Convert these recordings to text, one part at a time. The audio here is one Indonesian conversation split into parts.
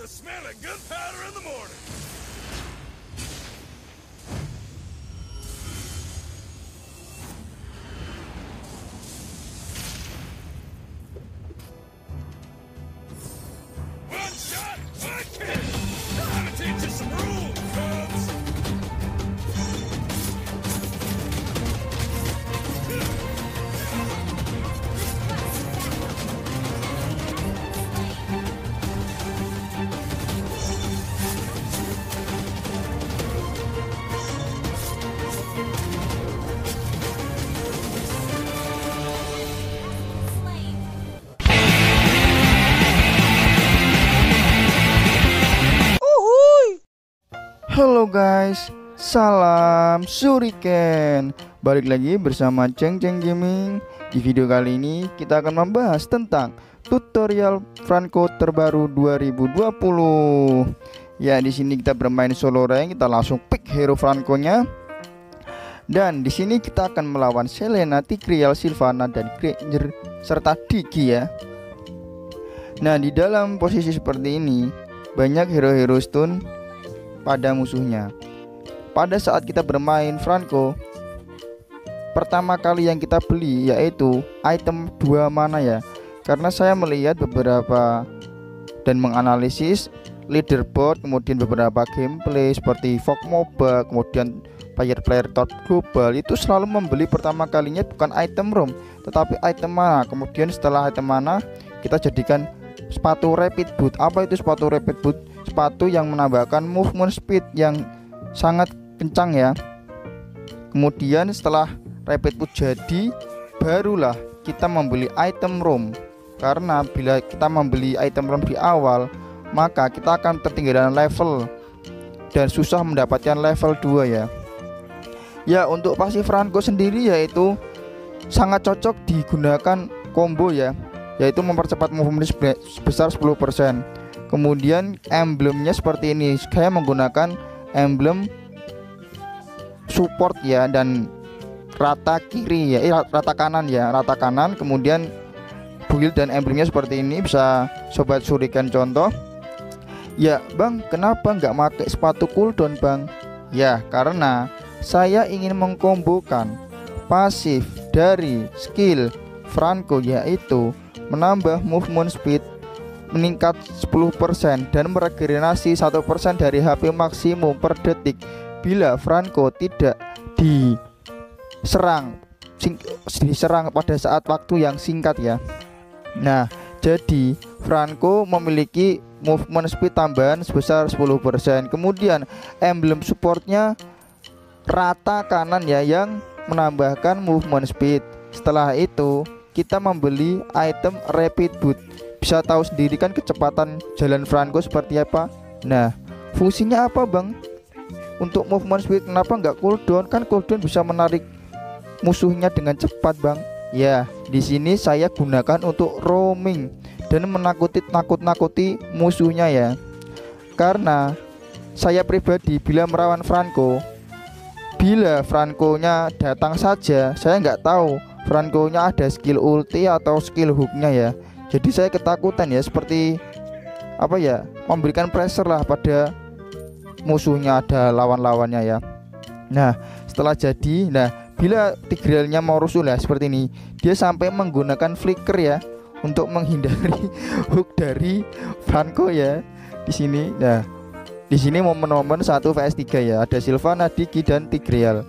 the smell of gunpowder in the morning. Halo guys, salam Suriken Balik lagi bersama Ceng Ceng Gaming. Di video kali ini kita akan membahas tentang tutorial Franco terbaru 2020 Ya di sini kita bermain solo rank, kita langsung pick hero Franco-nya. Dan di sini kita akan melawan Selena, Tigreal, Sylvana, dan Granger serta Digi ya. Nah di dalam posisi seperti ini banyak hero-hero stun pada musuhnya. Pada saat kita bermain Franco, pertama kali yang kita beli yaitu item dua mana ya. Karena saya melihat beberapa dan menganalisis leaderboard, kemudian beberapa gameplay seperti Fog MOBA, kemudian player-player top global itu selalu membeli pertama kalinya bukan item room, tetapi item mana. Kemudian setelah item mana kita jadikan sepatu rapid boot. Apa itu sepatu rapid boot? Sepatu yang menambahkan movement speed yang sangat kencang ya. Kemudian setelah rapid boot jadi, barulah kita membeli item room. Karena bila kita membeli item room di awal, maka kita akan tertinggalan level dan susah mendapatkan level 2 ya. Ya, untuk pasif Franco sendiri yaitu sangat cocok digunakan combo ya yaitu mempercepat movement sebe- sebesar 10% kemudian emblemnya seperti ini. Saya menggunakan emblem support ya dan rata kiri ya. Eh, rata kanan ya rata kanan. Kemudian build dan emblemnya seperti ini. Bisa sobat surikan contoh. Ya bang kenapa nggak pakai sepatu cooldown bang? Ya karena saya ingin mengkombokan pasif dari skill Franco yaitu menambah movement speed meningkat 10% dan meregenerasi 1% dari HP maksimum per detik bila Franco tidak diserang diserang pada saat waktu yang singkat ya. Nah, jadi Franco memiliki movement speed tambahan sebesar 10%. Kemudian emblem supportnya rata kanan ya yang menambahkan movement speed. Setelah itu kita membeli item rapid boot. Bisa tahu sendiri kan kecepatan jalan Franco seperti apa. Nah, fungsinya apa bang? Untuk movement speed kenapa nggak cooldown? Kan cooldown bisa menarik musuhnya dengan cepat bang. Ya, di sini saya gunakan untuk roaming dan menakuti nakut-nakuti musuhnya ya. Karena saya pribadi bila merawan Franco, bila Franco-nya datang saja, saya nggak tahu Franco-nya ada skill ulti atau skill hooknya ya. Jadi saya ketakutan ya seperti apa ya memberikan pressure lah pada musuhnya ada lawan-lawannya ya. Nah setelah jadi, nah bila Tigrealnya mau rusuh ya seperti ini, dia sampai menggunakan flicker ya untuk menghindari hook dari Franco ya di sini. Nah di sini momen-momen 1 vs 3 ya ada Sylvana, Diki dan Tigreal.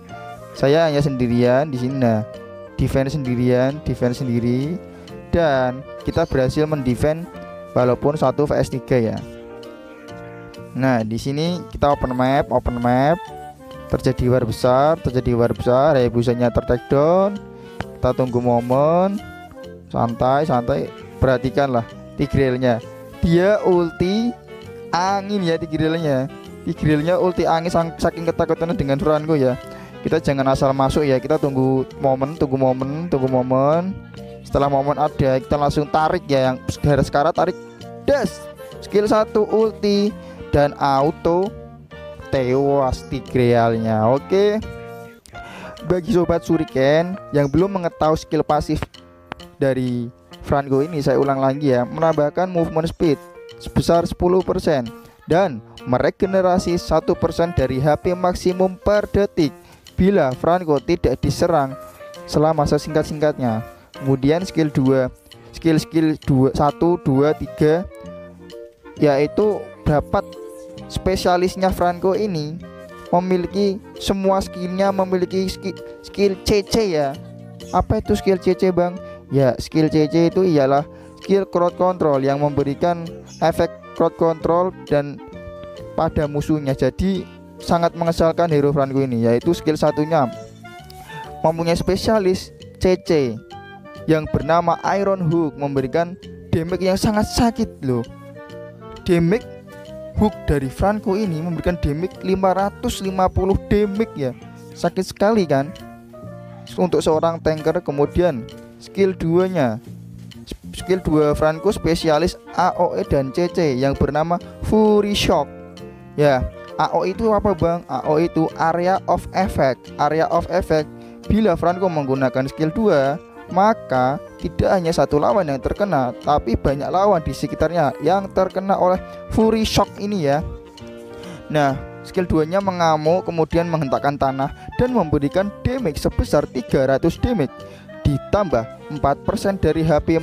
Saya hanya sendirian di sini. Nah defense sendirian, defense sendiri dan kita berhasil mendefend walaupun 1 vs 3 ya. Nah, di sini kita open map, open map. Terjadi war besar, terjadi war besar, ya busanya tertake down. Kita tunggu momen. Santai, santai. Perhatikanlah Tigrealnya. Dia ulti angin ya Tigrealnya. Tigrealnya ulti angin saking ketakutannya dengan Franco ya kita jangan asal masuk ya kita tunggu momen tunggu momen tunggu momen setelah momen ada kita langsung tarik ya. Yang garis sekarang tarik das skill 1 ulti dan auto tewas tigrealnya oke. Bagi sobat suriken yang belum mengetahui skill pasif dari Franco ini saya ulang lagi ya. Menambahkan movement speed sebesar 10% dan meregenerasi 1% dari HP maksimum per detik. Bila Franco tidak diserang selama sesingkat-singkatnya. Kemudian skill 2, skill-skill 2 1 2 3 yaitu dapat spesialisnya Franco ini memiliki semua skillnya memiliki skill, skill CC ya. Apa itu skill CC bang? Ya skill CC itu ialah skill crowd control yang memberikan efek crowd control dan pada musuhnya. Jadi sangat mengesalkan hero Franco ini yaitu skill satunya. Mempunyai spesialis CC yang bernama Iron Hook memberikan damage yang sangat sakit loh. Damage hook dari Franco ini memberikan damage 550 damage ya. Sakit sekali kan? Untuk seorang tanker kemudian skill 2 nya skill 2 Franco spesialis AOE dan CC yang bernama Fury Shock. Ya AOE itu apa bang? AOE itu area of effect. Area of effect bila Franco menggunakan skill 2 maka tidak hanya satu lawan yang terkena, tapi banyak lawan di sekitarnya yang terkena oleh Fury Shock ini ya. Nah, skill 2-nya mengamuk kemudian menghentakkan tanah dan memberikan damage sebesar 300 damage ditambah 4% dari HP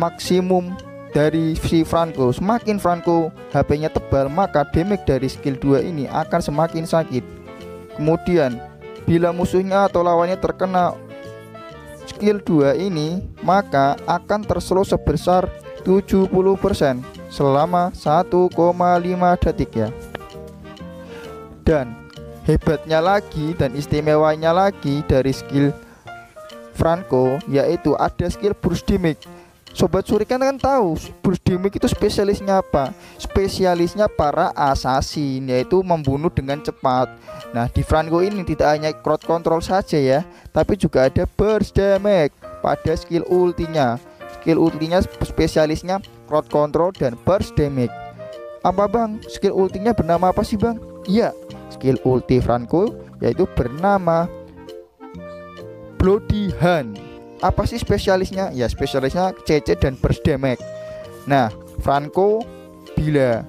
maksimum dari si Franco. Semakin Franco HP-nya tebal, maka damage dari skill 2 ini akan semakin sakit. Kemudian, bila musuhnya atau lawannya terkena skill 2 ini maka akan terslow sebesar 70% selama 1,5 detik ya. Dan hebatnya lagi dan istimewanya lagi dari skill Franco yaitu ada skill burst damage Sobat Surikan kan tahu burst damage itu spesialisnya apa? Spesialisnya para assassin yaitu membunuh dengan cepat. Nah di Franco ini tidak hanya crowd control saja ya, tapi juga ada burst damage pada skill ultinya. Skill ultinya spesialisnya crowd control dan burst damage. Apa bang? Skill ultinya bernama apa sih bang? Iya, skill ulti Franco yaitu bernama Bloody Hand apa sih spesialisnya? Ya spesialisnya CC dan burst damage. Nah, Franco bila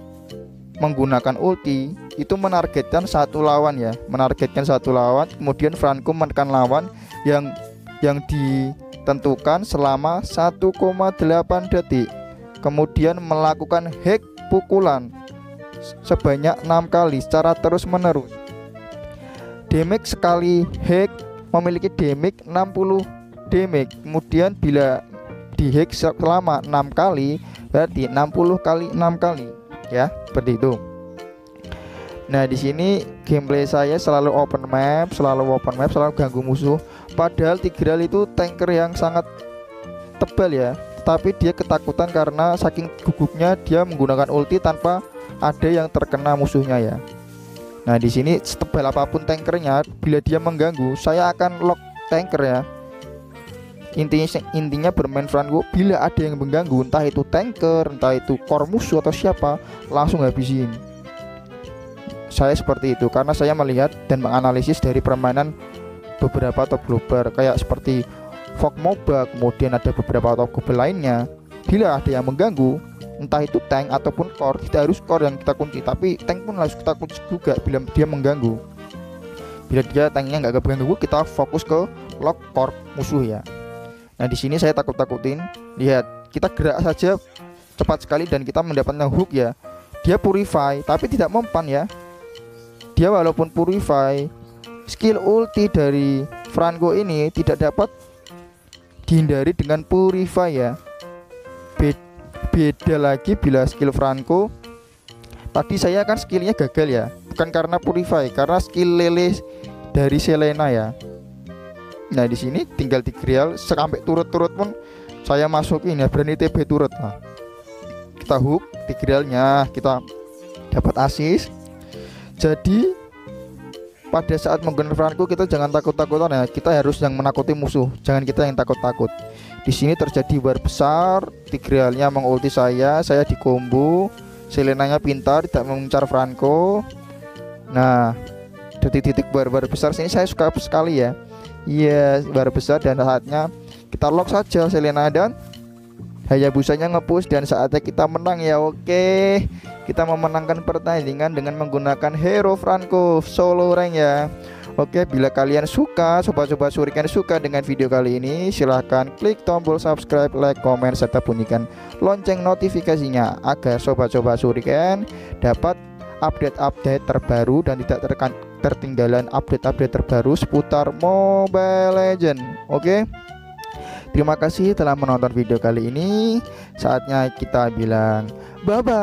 menggunakan ulti itu menargetkan satu lawan ya, menargetkan satu lawan, kemudian Franco menekan lawan yang yang ditentukan selama 1,8 detik. Kemudian melakukan hack pukulan sebanyak enam kali secara terus menerus. Damage sekali hack memiliki damage 60 damage kemudian bila dihack selama enam kali berarti 60 kali 6 kali. Ya seperti itu. Nah di sini gameplay saya selalu open map, selalu open map, selalu ganggu musuh. Padahal Tigreal itu tanker yang sangat tebal ya, tapi dia ketakutan karena saking gugupnya dia menggunakan ulti tanpa ada yang terkena musuhnya ya. Nah di sini setebal apa pun tankernya, bila dia mengganggu, saya akan lock tanker ya intinya intinya bermain Franco bila ada yang mengganggu entah itu tanker entah itu core musuh atau siapa langsung habisin. Saya seperti itu karena saya melihat dan menganalisis dari permainan beberapa top global kayak seperti Fog MOBA kemudian ada beberapa top global lainnya. Bila ada yang mengganggu entah itu tank ataupun core tidak harus core yang kita kunci tapi tank pun harus kita kunci juga bila dia mengganggu. Bila dia tanknya nggak mengganggu kita fokus ke lock core musuh ya Nah di sini saya takut-takutin. Lihat, kita gerak saja cepat sekali dan kita mendapatkan hook ya. Dia purify, tapi tidak mempan ya. Dia walaupun purify, skill ulti dari Franco ini tidak dapat dihindari dengan purify ya. Beda lagi bila skill Franco Tadi saya kan skillnya gagal ya Bukan karena purify Karena skill lele dari Selena ya Nah di sini tinggal di grial sampai turut-turut pun saya masukin ya berani TB turut. Nah, kita hook di grialnya kita dapat asis. Jadi pada saat menggunakan Franco kita jangan takut-takutan ya. Kita harus yang menakuti musuh, jangan kita yang takut-takut. Di sini terjadi war besar, Tigrealnya mengulti saya, saya di combo. Selenanya pintar, tidak mengincar Franco. Nah, detik-detik war-war besar sini saya suka sekali ya. Iya, baru besar dan saatnya kita lock saja Selena dan Hayabusanya ngepush dan saatnya kita menang ya oke. Kita memenangkan pertandingan dengan menggunakan hero Franco solo rank ya. Oke bila kalian suka sobat-sobat surikan suka dengan video kali ini silahkan klik tombol subscribe like komen serta bunyikan lonceng notifikasinya agar sobat-sobat surikan dapat update-update terbaru dan tidak terkan ketertinggalan update-update terbaru seputar Mobile Legend. Oke. Terima kasih telah menonton video kali ini. Saatnya kita bilang bye bye.